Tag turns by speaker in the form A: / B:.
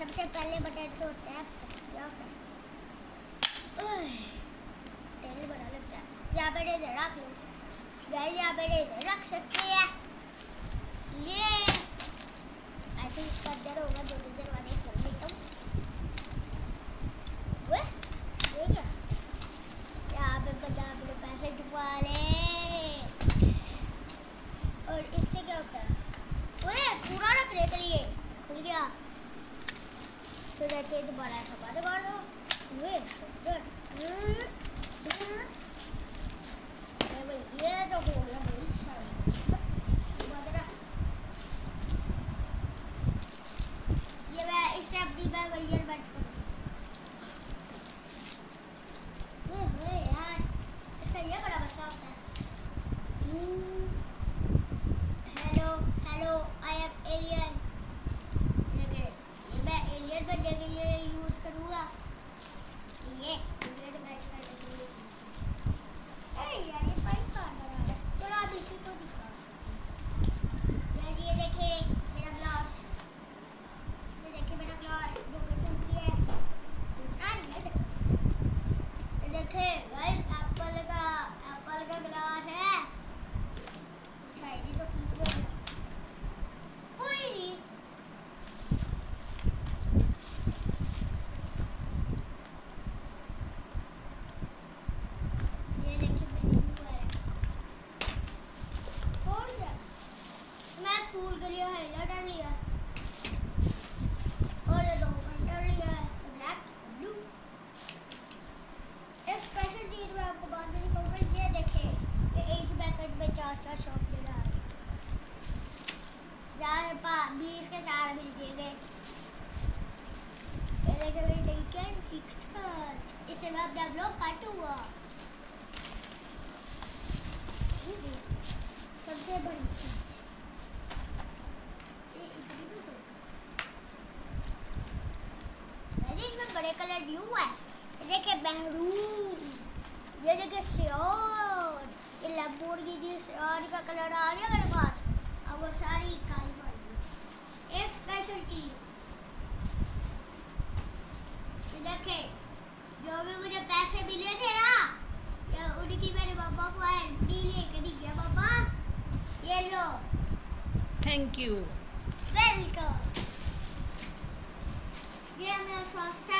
A: सबसे पहले बटन से होता है यहाँ इधर रख लो। गाइस यहाँ इधर रख सकते हैं। ये आई थिंक होगा दो देता हूँ वे, ये क्या यहाँ पे बंदा अपने पैसे छुपा ले और इससे क्या होता है ओए कूड़ा रखने के लिए खुल गया मसला होता है hello hello I am alien ये मैं एलियन बनने के लिए यूज़ करूँगा ये एलियन बैठ करने के लिए अरे यार ये पाइप कहाँ बना है थोड़ा आप इसी को दिखा यार ये देखे मेरा ग्लास ये देखे मेरा ग्लास जो कि टूट गया है टूटा नहीं है देखो। ये देखे गाइस एप्पल का एप्पल का ग्लास है शायद ही तो टूट गया कोई नहीं ये देखिए मेरी ऊपर है कौन सा मैं लिए हाईलाइटर लिया और ये दो लिया है ब्लैक ब्लू एक स्पेशल चीज़ मैं आपको बाद में दिखाऊँगा, ये देखे, ये एक पैकेट में चार चार शॉट ले रहा है। पा, बीस के चार मिल ये देखे मेरी टेकन ठीक इसे मैं अपना ब्लॉग सबसे बड़ी चीज़ ये इतनी भी बड़ी। गाइस, इसमें बड़े कलर ड्यू है। ये देखे बहरूद ये देखे श्योर ये लैम्बोर्गिनी श्योर का कलर आ गया मेरे पास। अब वो सारी काली पड़ गई एक स्पेशल चीज़। ये देखे जो भी मुझे पैसे मिले थे ना ये उनकी मेरे पापा को एंट्री लेके दी गया पापा? ये लो।
B: थैंक यू
A: वेलकम ये मेरा सा सेटअप और